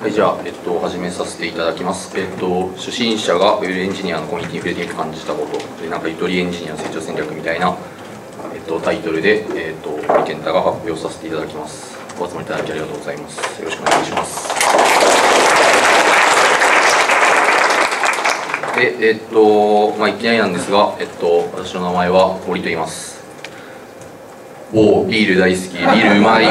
はい、じゃあ、えっと、始めさせていただきます。えっと、初心者がウェブエンジニアのコミュニティに触れていく感じたこと、でなんかゆとりエンジニア成長戦略みたいな、えっと、タイトルで、えっと、森健太が発表させていただきます。お集まりいただきありがとうございます。よろしくお願いします。で、えっと、まあ、いきなりなんですが、えっと、私の名前は森と言います。おビール大好き、ビールうまい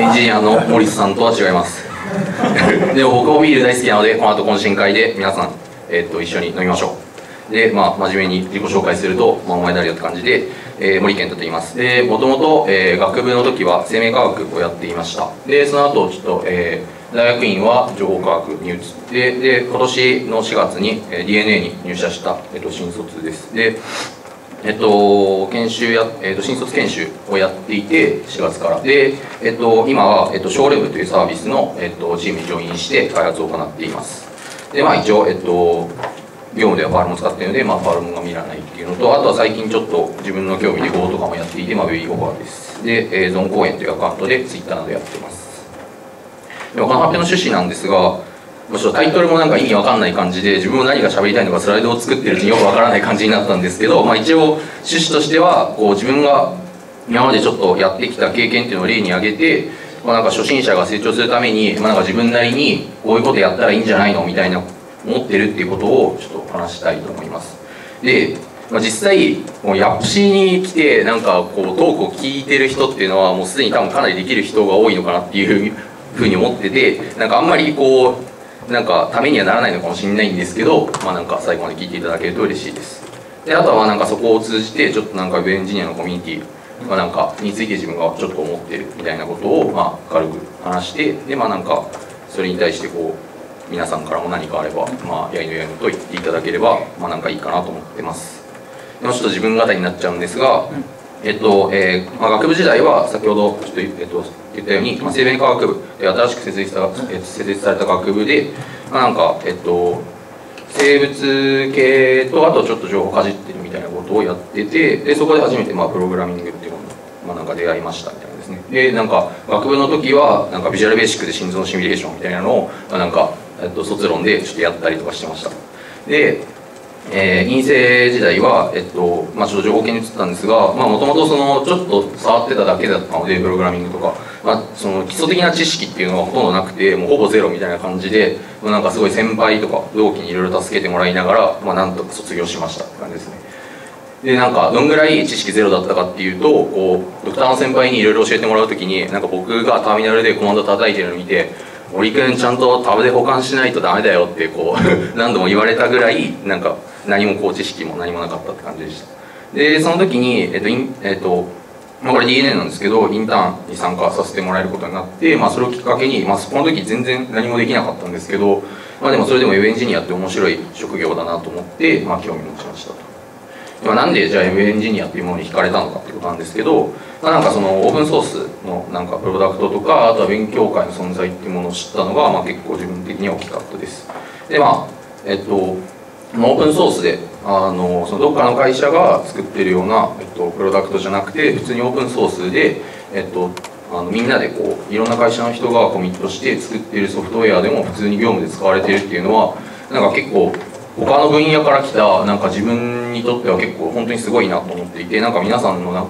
エンジニアの森さんとは違います。で僕もビール大好きなのでこの後懇親会で皆さん、えー、っと一緒に飲みましょう。でまあ真面目に自己紹介すると、まあ、お前誰よって感じで、えー、森健太と言います。でもともと学部の時は生命科学をやっていました。でその後ちょっと、えー、大学院は情報科学に移ってで今年の4月に、え、DNA に入社した、えー、と新卒です。でえっと、研修や、えっと、新卒研修をやっていて4月から。で、えっと、今は、えっと、ショールームというサービスの、えっと、チームにジョインして開発を行っています。でまあ一応、えっと、業務ではファールも使っているので、まあ、ファールもが見らないっていうのとあとは最近ちょっと自分の興味で Go とかもやっていて、まあ、ウェイオファーです。で、えー、ゾン公演というアカウントで Twitter などやってます。でこの発表の趣旨なんですがもちろタイトルもなんか意味わかんない感じで自分も何が喋りたいのかスライドを作ってるうちによくわからない感じになったんですけど、まあ、一応趣旨としてはこう自分が今までちょっとやってきた経験っていうのを例に挙げて、まあ、なんか初心者が成長するために、まあ、なんか自分なりにこういうことやったらいいんじゃないの？みたいな思ってるっていうことをちょっと話したいと思います。で、まあ、実際もうヤップシに来てなんかこうトークを聞いてる人っていうのはもうすでに多分かなりできる人が多いのかなっていうふうに思っててなんかあんまりこうなんかためにはならないのかもしれないんですけど、まあ、なんか最後まで聞いていただけると嬉しいです。であとはなんかそこを通じてちょっとなんかウェブエンジニアのコミュニティまあ、なんかについて自分がちょっと思ってるみたいなことをまあ軽く話してでまあなんかそれに対してこう皆さんからも何かあればまあやいのやいのと言っていただければまあなんかいいかなと思ってます。でもちょっと自分語りになっちゃうんですが、えっとえーまあ、学部時代は先ほどちょっと、えっと、言ったように、まあ、生命科学部新しく設立さ,、え、設立された学部で、まあ、なんかえっと生物系とあとちょっと情報かじってるみたいなことをやっててでそこで初めてまあプログラミングっていうのに、まあ、なんか出会いましたみたいなですね。でなんか学部の時はなんかビジュアルベーシックで心臓のシミュレーションみたいなのを、まあ、なんか、えっと、卒論でちょっとやったりとかしてました。でえー、院生時代は、えっとまあ、ちょっと情報系に移ったんですがもともとちょっと触ってただけだったのでプログラミングとか、まあ、その基礎的な知識っていうのはほとんどなくてもうほぼゼロみたいな感じでもうなんかすごい先輩とか同期にいろいろ助けてもらいながら、まあ、なんとか卒業しましたって感じですね。でなんかどんぐらい知識ゼロだったかっていうとこうドクターの先輩にいろいろ教えてもらう時になんか僕がターミナルでコマンド叩いてるのを見て森君ちゃんとタブで保管しないとダメだよってこう 何度も言われたぐらいなんか何もこう知識も何もなかったって感じでした。でその時にえっと、えっとまあ、これ DNA なんですけどインターンに参加させてもらえることになって、まあ、それをきっかけに、まあ、その時全然何もできなかったんですけど、まあ、でもそれでもウェブエンジニアって面白い職業だなと思って、まあ、興味持ちましたと。まあ、なんでじゃあ Web エンジニアっていうものに惹かれたのかっていうことなんですけど、まあ、なんかそのオープンソースのなんかプロダクトとかあとは勉強会の存在っていうものを知ったのが、まあ、結構自分的には大きかったです。でまあえっとオープンソースであのそのどっかの会社が作ってるような、えっと、プロダクトじゃなくて普通にオープンソースで、えっと、あのみんなでこういろんな会社の人がコミットして作ってるソフトウェアでも普通に業務で使われてるっていうのはなんか結構他の分野から来たなんか自分にとっては結構本当にすごいなと思っていてなんか皆さんのな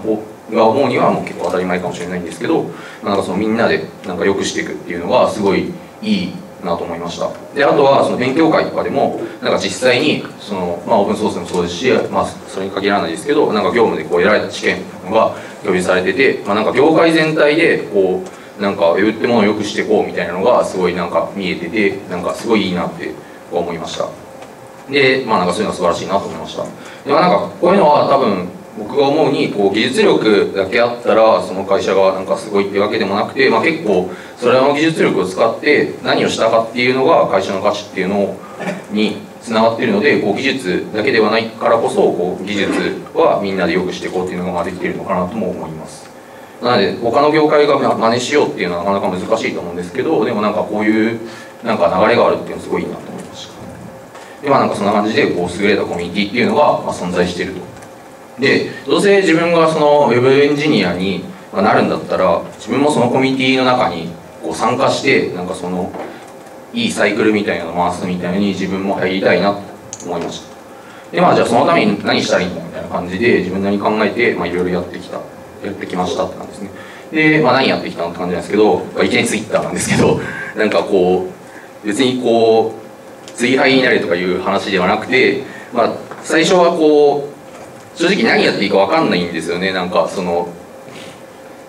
が思うにはもう結構当たり前かもしれないんですけどなんかそのみんなでなんか良くしていくっていうのがすごいいいなと思いました。であとはその勉強会とかでもなんか実際にその、まあ、オープンソースもそうですし、まあ、それに限らないですけどなんか業務でこう得られた知見が共有されてて、まあ、なんか業界全体でこうなんかウェブってものを良くしていこうみたいなのがすごいなんか見えててなんかすごいいいなって思いました。でまあなんかそういうのは素晴らしいなと思いました。でもなんかこういうのは多分僕が思うにこう技術力だけあったらその会社がなんかすごいってわけでもなくて、まあ、結構それの技術力を使って何をしたかっていうのが会社の価値っていうのにつながっているのでこう技術だけではないからこそこう技術はみんなで良くしていこうっていうのができているのかなとも思います。なので他の業界が真似しようっていうのはなかなか難しいと思うんですけどでもなんかこういうなんか流れがあるっていうのはすごいいいなと思いました。でまあなんかそんな感じでこう優れたコミュニティっていうのが存在していると。でどうせ自分がそのウェブエンジニアになるんだったら自分もそのコミュニティの中にこう参加してなんかそのいいサイクルみたいなのを回すみたいに自分も入りたいなと思いました。でまあじゃあそのために何したらいいんだみたいな感じで自分なりに考えてまあいろいろやってきた。やってきましたって感じですね。で、まあ、何やってきたのって感じなんですけど、まあ、いきなりツイッターなんですけど なんかこう別にこう追廃になれとかいう話ではなくて、まあ、最初はこう正直何やっていいか分かんないんですよね。なんかその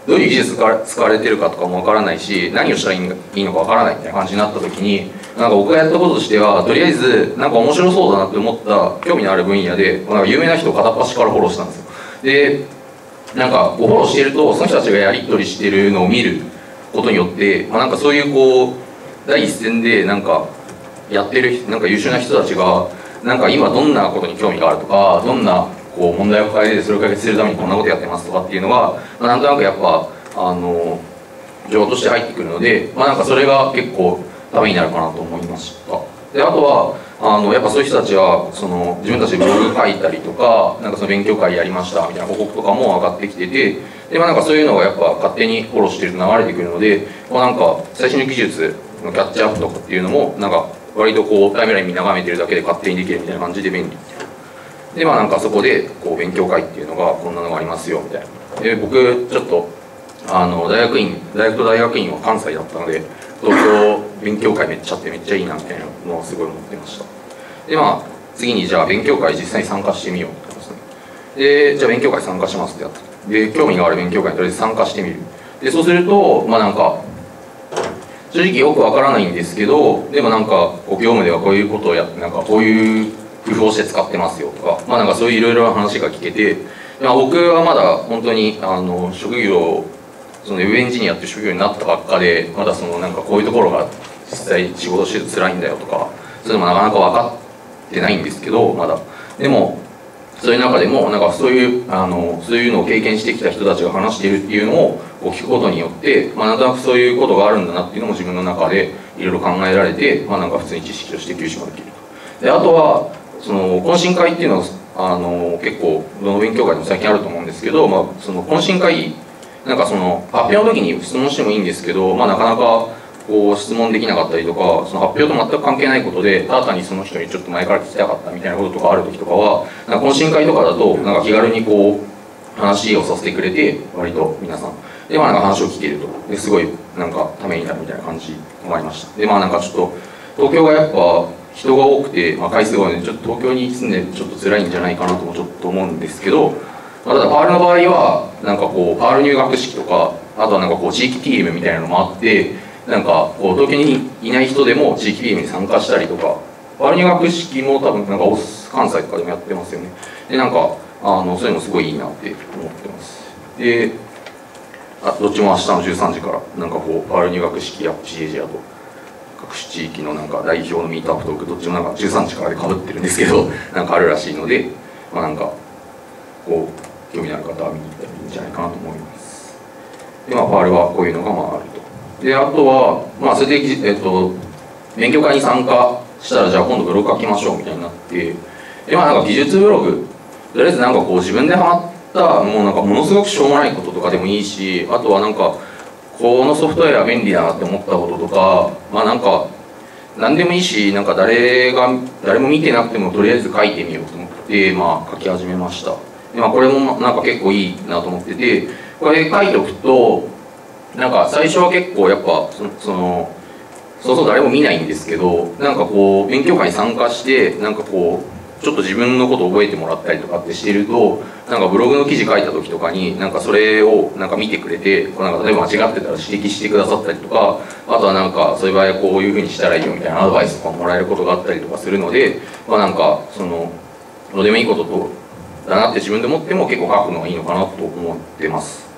どういう技術が使われてるかとかも分からないし何をしたらいいのか分からないみたいな感じになった時になんか僕がやったこととしてはとりあえずなんか面白そうだなって思った興味のある分野でなんか有名な人を片っ端からフォローしたんですよ。でなんかフォローしてるとその人たちがやり取りしてるのを見ることによって、まあ、なんかそういうこう第一線でなんかやってるなんか優秀な人たちがなんか今どんなことに興味があるとかどんなこう問題を抱えてそれを解決するためにこんなことやってますとかっていうのが、ま、なんとなくやっぱあの情報として入ってくるので、まあ、なんかそれが結構ためになるかなと思いました。であとはあのやっぱそういう人たちはその自分たちでブログ書いたりとかなんかその勉強会やりましたみたいな報告とかも上がってきててで、まあ、なんかそういうのがやっぱ勝手にフォローしてると流れてくるので、まあ、なんか最新の技術のキャッチアップとかっていうのもなんか割とこうタイムライン見眺めてるだけで勝手にできるみたいな感じで便利。でまあなんかそこでこう勉強会っていうのがこんなのがありますよみたいな。で僕ちょっとあの大学院大学と大学院は関西だったので東京勉強会めっちゃってめっちゃいいなみたいなのをすごい思ってました。でまあ次にじゃあ勉強会実際に参加してみようってことですね。でじゃあ勉強会参加しますってやって。で興味がある勉強会にとりあえず参加してみる。でそうするとまあなんか正直よくわからないんですけどでもなんか業務ではこういうことをやってなんかこういう工夫して使ってますよとかまあなんかそういういろいろな話が聞けて、まあ、僕はまだ本当にあの職業そのウェブエンジニアっていう職業になったばっかでまだそのなんかこういうところが実際仕事してて辛いんだよとかそういうのもなかなか分かってないんですけどまだ。でもそういう中でもなんかそういうあのそういうのを経験してきた人たちが話しているっていうのをこう聞くことによって、まあ、なんとなくそういうことがあるんだなっていうのも自分の中でいろいろ考えられて、まあ、なんか普通に知識として吸収ができるであとはその懇親会っていうのはあの結構どの勉強会でも最近あると思うんですけど、まあ、その懇親会なんかその発表の時に質問してもいいんですけど、まあ、なかなかこう質問できなかったりとかその発表と全く関係ないことでただ単にその人にちょっと前から聞きたかったみたいなこととかある時とかはなんか懇親会とかだとなんか気軽にこう話をさせてくれて割と皆さん。でまあなんか話を聞けると。ですごいなんかためになるみたいな感じもありました。でまあなんかちょっと東京がやっぱ人が多くて、まあ、回数が多いのでちょっと東京に住んでちょっと辛いんじゃないかなともちょっと思うんですけどまあ、ただパールの場合はなんかこうパール入学式とかあとはなんかこう地域チームみたいなのもあってなんかこう東京にいない人でも地域チームに参加したりとかパール入学式も多分なんか関西とかでもやってますよね。でなんかあのそういうのすごいいいなって思ってます。であどっちも明日の13時からなんかこうパール入学式や CAG アと。各種地域のなんか代表のミートアップトークどっちもなんか13時からでかぶってるんですけど なんかあるらしいのでまあなんかこう興味のある方は見に行ったらいいんじゃないかなと思います。でまあファールはこういうのがまああると。であとはまあそれで、えっと、勉強会に参加したらじゃあ今度ブログ書きましょうみたいになってでまあなんか技術ブログとりあえずなんかこう自分でハマったもうなんかものすごくしょうもないこととかでもいいしあとはなんかこのソフトウェア便利だなって思ったこととかまあなんか何でもいいしなんか誰が誰も見てなくてもとりあえず書いてみようと思ってまあ書き始めました。まあ、これもなんか結構いいなと思っててこれ書いておくとなんか最初は結構やっぱそのそうそう誰も見ないんですけどなんかこう勉強会に参加してなんかこうちょっと自分のこと覚えてもらったりとかってしてるとなんかブログの記事書いた時とかになんかそれをなんか見てくれてなんか例えば間違ってたら指摘してくださったりとかあとはなんかそういう場合はこういうふうにしたらいいよみたいなアドバイスとかもらえることがあったりとかするのでまあなんかそのどうでもいいこととだなって自分で思っても結構書くのがいいのかなと思ってます。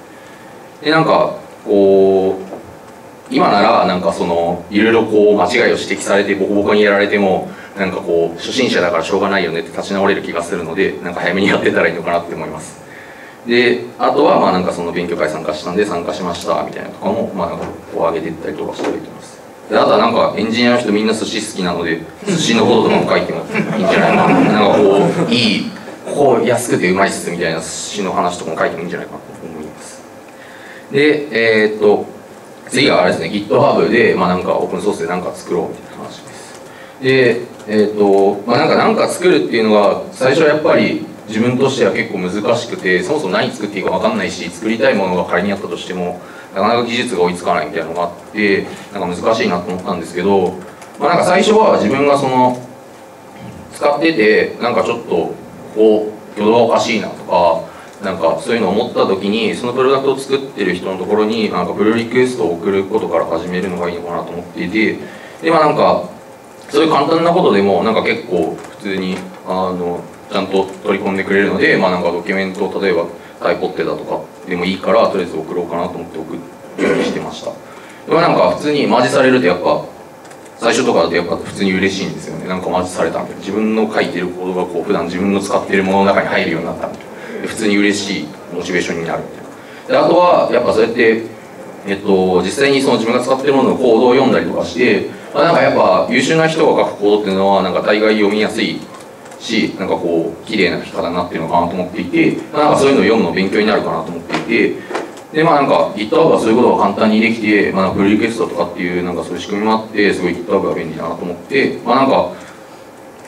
でなんかこう今ならなんかそのいろいろこう間違いを指摘されてボコボコにやられてもなんかこう初心者だからしょうがないよねって立ち直れる気がするのでなんか早めにやってたらいいのかなって思います。であとはまあなんかその勉強会参加したんで参加しましたみたいなとかもまあなんかこう上げていったりとかしておいてます。であとはなんかエンジニアの人みんな寿司好きなので寿司のこととかも書いてもいいんじゃないかな。なんかこういいここ安くてうまいっすみたいな詩の話とかも書いてもいいんじゃないかなと思います。でえー、っと次はあれですね GitHub で、まあ、なんかオープンソースで何か作ろうみたいな話です。でえっ、とまあなんか何か作るっていうのが最初はやっぱり自分としては結構難しくてそもそも何作っていいか分かんないし作りたいものが仮にあったとしてもなかなか技術が追いつかないみたいなのがあってなんか難しいなと思ったんですけど、まあ、なんか最初は自分がその使っててなんかちょっとこう挙動がおかしいなとかなんかそういうのを思った時にそのプロダクトを作ってる人のところになんかプルリクエストを送ることから始めるのがいいのかなと思っていてでまあなんかそういう簡単なことでもなんか結構普通にあのちゃんと取り込んでくれるのでまあなんかドキュメントを例えばタイポッテだとかでもいいからとりあえず送ろうかなと思って送るようにしてました。でもなんか普通にマージされるとやっぱ最初とかだとやっぱ普通に嬉しいんですよね。なんかマージされたみたいな。自分の書いてるコードがこう普段自分の使ってるものの中に入るようになったみたいな。普通に嬉しいモチベーションになるみたいな。であとはやっぱそうやってえっと、実際にその自分が使ってるもののコードを読んだりとかして、まあ、なんかやっぱ優秀な人が書くコードっていうのはなんか大概読みやすいしなんかこう綺麗な書き方になってるのかなと思っていて、まあ、なんかそういうのを読むの勉強になるかなと思っていてでまあなんか GitHub はそういうことが簡単にできて、まあ、プルリクエストとかっていうなんかそういう仕組みもあってすごい GitHub が便利だなと思ってまあなんか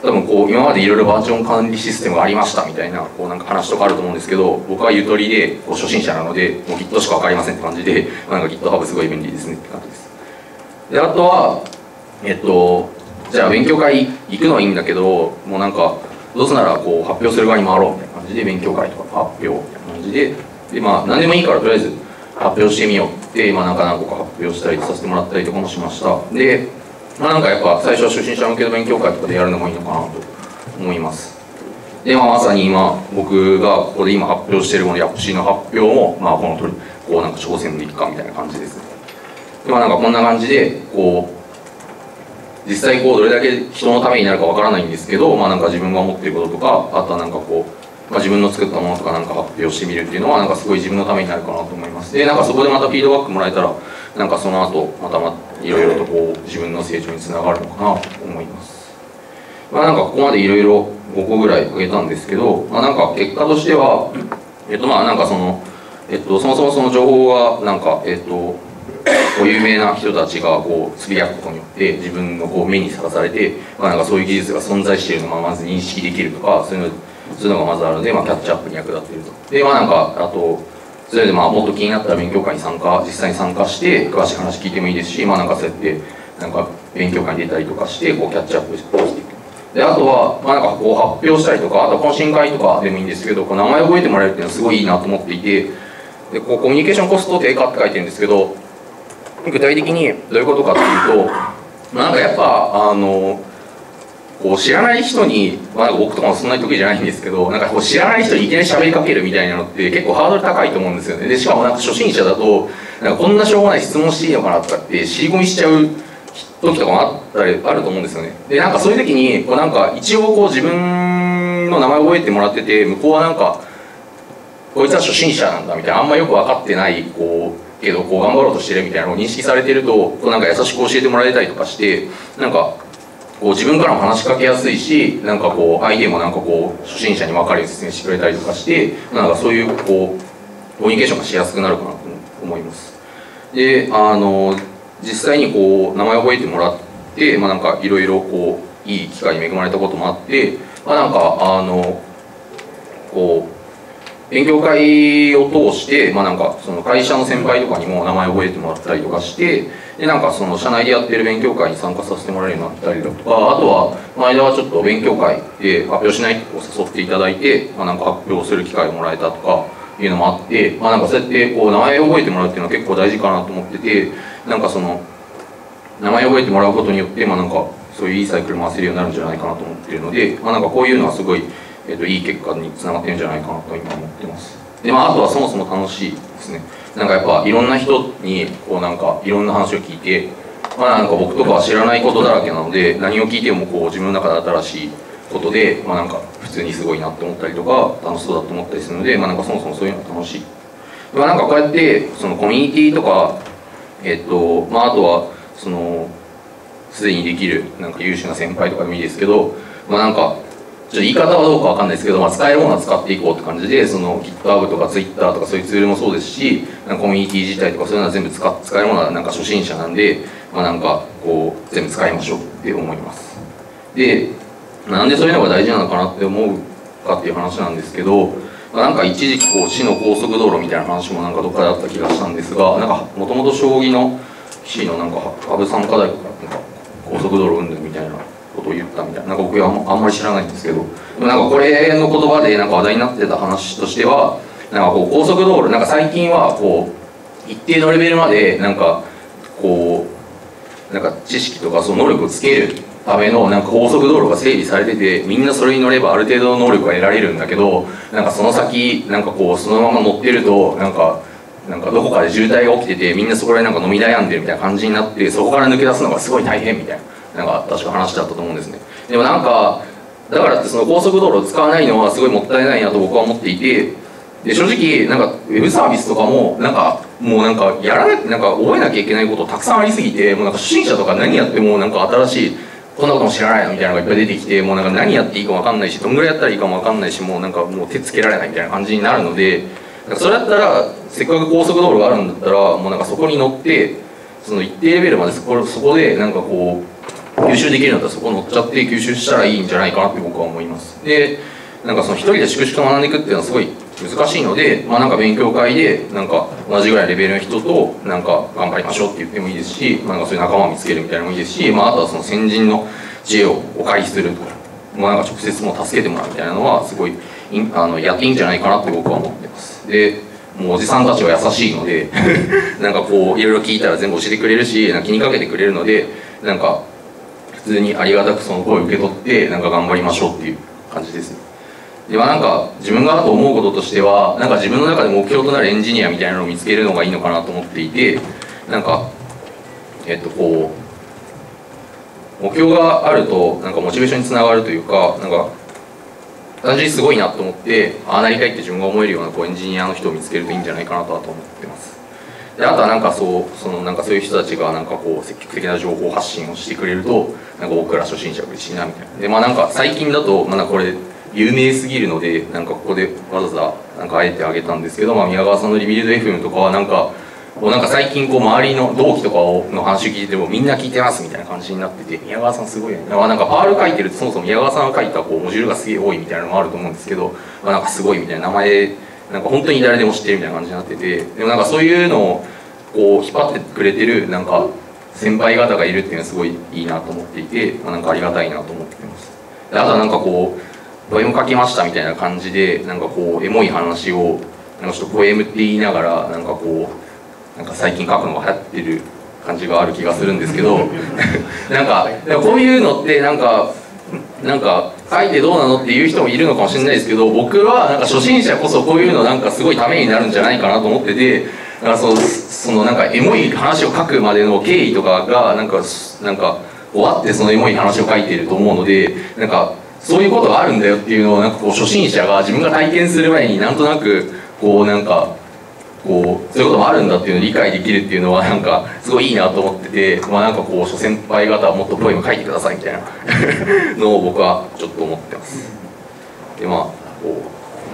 多分こう今までいろいろバージョン管理システムがありましたみたいなこうなんか話とかあると思うんですけど僕はゆとりでこう初心者なのでもう Git しか分かりませんって感じで、まあ、なんか GitHub すごい便利ですねって感じです。であとはえっとじゃあ勉強会行くのはいいんだけどもうなんかどうせならこう発表する側に回ろうみたいな感じで勉強会とか発表みたいな感じででまあ何でもいいからとりあえず発表してみようって、まあ、なんか何個か発表したりさせてもらったりとかもしました。でまあなんかやっぱ最初は初心者向けの勉強会とかでやるのもいいのかなと思います。で、まあ、まさに今僕がここで今発表してるこのヤプシーの発表も、まあ、このとこうなんか挑戦でいくかみたいな感じですね。でまあなんかこんな感じでこう実際こうどれだけ人のためになるかわからないんですけど、まあ、なんか自分が思っていることとかあとはなんかこう、まあ、自分の作ったものとかなんか発表してみるっていうのはなんかすごい自分のためになるかなと思います。でなんかそこでまたフィードバックもらえたらなんかその後またまいろいろとこう自分の成長につながるのかなと思います。まあなんかここまでいろいろ5個ぐらい挙げたんですけど、まあ、なんか結果としてはえっとまあなんかそのえっとそもそもその情報がなんかえっとこう有名な人たちがこうつぶやくことによって自分のこう目にさらされて、まあ、なんかそういう技術が存在しているのがまず認識できるとかそういうのそういうのがまずあるので、まあ、キャッチアップに役立っていると。でまあなんかあとそれでまあもっと気になったら勉強会に参加実際に参加して詳しい話聞いてもいいですしまあなんかそうやってなんか勉強会に出たりとかしてこうキャッチアップしていく。であとは、まあ、なんかこう発表したりとかあと懇親会とかでもいいんですけどこう名前覚えてもらえるっていうのはすごいいいなと思っていてでこうコミュニケーションコスト低下って書いてるんですけど具体的にどういうことかっていうと、なんかやっぱあのこう知らない人に、まあ、僕とかもそんなに得意じゃないんですけどなんかこう知らない人にいきなり喋りかけるみたいなのって結構ハードル高いと思うんですよね。でしかもなんか初心者だとなんかこんなしょうもない質問していいのかなとかって尻込みしちゃう時とかもあったりあると思うんですよね。でなんかそういう時にこうなんか一応こう自分の名前を覚えてもらってて向こうはなんかこいつは初心者なんだみたいなあんまよく分かってないこうけどこう頑張ろうとしてるみたいなのを認識されてるとこうなんか優しく教えてもらえたりとかしてなんかこう自分からも話しかけやすいしなんかこう相手もなんかこう初心者に分かるように説明してくれたりとかしてなんかそういうこうコミュニケーションがしやすくなるかなと思います。であの実際にこう名前を覚えてもらってまあなんかいろいろこういい機会に恵まれたこともあってまあなんかあのこう勉強会を通して、まあ、なんかその会社の先輩とかにも名前を覚えてもらったりとかしてでなんかその社内でやってる勉強会に参加させてもらえるようになったりだとかあとは前田はちょっと勉強会で発表しないって誘っていただいて、まあ、なんか発表する機会をもらえたとかいうのもあって、まあ、なんかそうやってこう名前を覚えてもらうっていうのは結構大事かなと思っててなんかその名前を覚えてもらうことによって、まあ、なんかそういういいサイクル回せるようになるんじゃないかなと思ってるので、まあ、なんかこういうのはすごいえーと、いい結果につながってるんじゃないかなと今思ってます。で、まあ、あとはそもそも楽しいですね。なんかやっぱいろんな人にこうなんかいろんな話を聞いてまあなんか僕とかは知らないことだらけなので何を聞いてもこう自分の中で新しいことでまあなんか普通にすごいなって思ったりとか楽しそうだと思ったりするのでまあなんかそもそもそういうのが楽しい。まあなんかこうやってそのコミュニティとかえっ、とまああとはそのすでにできるなんか優秀な先輩とかでもいいですけどまあなんかちょっと言い方はどうかわかんないですけど、まあ、使えるものは使っていこうって感じでその GitHub とか Twitter とかそういうツールもそうですしなんかコミュニティ自体とかそういうのは全部使使えるものはなんか初心者なんで、まあ、なんかこう全部使いましょうって思います。でなんでそういうのが大事なのかなって思うかっていう話なんですけど、まあ、なんか一時期こう市の高速道路みたいな話もなんかどっかであった気がしたんですがなんかもともと将棋の棋士のなんか羽生さんか大学かなんか高速道路運動みたいなことを言ったみたいな。なんか僕はあんまり知らないんですけど。なんかこれの言葉でなんか話題になってた話としてはなんかこう高速道路なんか最近はこう一定のレベルまでなんかこうなんか知識とかその能力をつけるためのなんか高速道路が整備されててみんなそれに乗ればある程度の能力が得られるんだけどなんかその先なんかこうそのまま乗ってるとなんかなんかどこかで渋滞が起きててみんなそこでなんか飲み悩んでるみたいな感じになってそこから抜け出すのがすごい大変みたいな。なんか確か話だったと思うんですね。でもなんかだからってその高速道路を使わないのはすごいもったいないなと僕は思っていてで正直なんかウェブサービスとかもなんかもうなんかやらななんか覚えなきゃいけないことたくさんありすぎてもうなんか初心者とか何やってもなんか新しいこんなことも知らないのみたいなのがいっぱい出てきてもうなんか何やっていいか分かんないしどんぐらいやったらいいかも分かんないしもうなんかもう手つけられないみたいな感じになるのでそれだったらせっかく高速道路があるんだったらもうなんかそこに乗ってその一定レベルまでそこそこでなんかこう吸収できるんだったらそこ乗っちゃって吸収したらいいんじゃないかなって僕は思います。でなんかその一人で粛々と学んでいくっていうのはすごい難しいので、まあ、なんか勉強会でなんか同じぐらいレベルの人となんか頑張りましょうって言ってもいいですし、なんかそういう仲間を見つけるみたいなのもいいですし、まあ、あとはその先人の知恵をお借りするとか、まあ、なんか直接も助けてもらうみたいなのはすごいあのやっていいんじゃないかなって僕は思ってます。でもうおじさんたちは優しいのでなんかこういろいろ聞いたら全部教えてくれるし気にかけてくれるのでなんか普通にありがたくその声を受け取ってなんか頑張りましょうっていう感じですね。ではなんか自分があと思うこととしてはなんか自分の中で目標となるエンジニアみたいなのを見つけるのがいいのかなと思っていてなんかえっとこう目標があるとなんかモチベーションにつながるというかなんか単純にすごいなと思ってああなりたいって自分が思えるようなこうエンジニアの人を見つけるといいんじゃないかなとは思ってます。であとはなんかそうそのなんかそういう人たちがなんかこう積極的な情報発信をしてくれるとなんか僕ら初心者嬉しいなみたいな。でまあなんか最近だとまあこれ有名すぎるのでなんかここでわざわざなんかあえてあげたんですけど、まあ、宮川さんのリビルド FM とかはなんかこうなんか最近こう周りの同期とかをの話を聞いてもみんな聞いてますみたいな感じになってて宮川さんすごいよね。なんかパール書いてるとそもそも宮川さんが書いたこうモジュールがすげえ多いみたいなのもあると思うんですけど、まあ、なんかすごいみたいな名前なんか本当に誰でも知ってるみたいな感じになっててでもなんかそういうのをこう引っ張ってくれてるなんか先輩方がいるっていうのはすごいいいなと思っていて、まあ、なんかありがたいなと思ってます。であとはなんかこうポエム書きましたみたいな感じでなんかこうエモい話をなんかちょっとポエムって言いながらなんかこうなんか最近書くのが流行ってる感じがある気がするんですけど なんかこういうのってなんかなんか書いてどうなのっていう人もいるのかもしれないですけど僕はなんか初心者こそこういうのなんかすごいためになるんじゃないかなと思っててなんかそのそのなんかエモい話を書くまでの経緯とかがなんかなんか終わってそのエモい話を書いていると思うのでなんかそういうことがあるんだよっていうのをなんかこう初心者が自分が体験する前になんとなくこうなんかこうそういうこともあるんだっていうのを理解できるっていうのは なんかすごいいいなと思っててまあなんかこう諸先輩方はもっとポエム書いてくださいみたいな のを僕はちょっと思ってます。でまあこ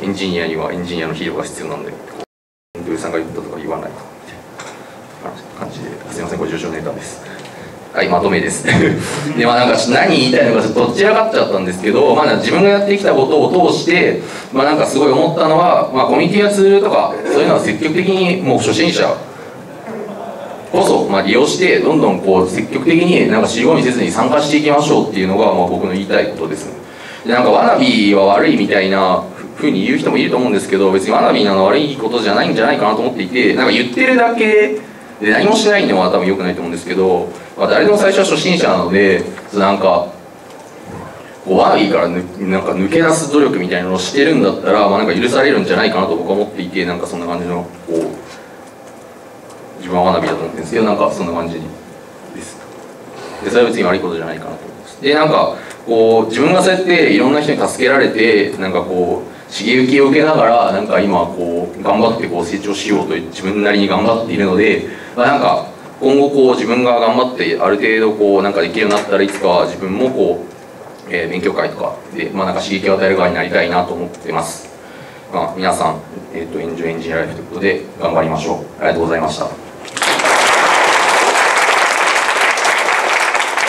うエンジニアにはエンジニアのヒーローが必要なんでルーさんが言ったとか言わないとみたいな感じですいませんこれ上昇ネタです。はい、まとめです。でまあなんか何言いたいのかちょっとどちらかっちゃったんですけど、まあ、自分がやってきたことを通してまあなんかすごい思ったのは、まあ、コミュニティやツールとかそういうのは積極的にもう初心者こそ、まあ、利用してどんどんこう積極的になんか尻込みせずに参加していきましょうっていうのが、まあ、僕の言いたいことです。でなんかわなびは悪いみたいなふうに言う人もいると思うんですけど別にわなびなの悪いことじゃないんじゃないかなと思っていてなんか言ってるだけで何もしないのは多分良くないと思うんですけどまあ、誰でも最初は初心者なのでなんかこう悪いからなんか抜け出す努力みたいなのをしてるんだったら、まあ、なんか許されるんじゃないかなと僕は思っていてなんかそんな感じのこう自分は学びだと思ってるんですけどなんかそんな感じです。でそれは別に悪いことじゃないかなと思います。でなんかこう自分がそうやっていろんな人に助けられてなんかこう刺激を受けながらなんか今こう頑張ってこう成長しようと自分なりに頑張っているので、まあ、なんか今後こう自分が頑張ってある程度こうなんかできるようになったらいつか自分もこうえー勉強会とかで、まあ、なんか刺激を与える側になりたいなと思ってます、まあ、皆さん、えー、とエンジョイエンジニアライフということで頑張りましょう。ありがとうございました。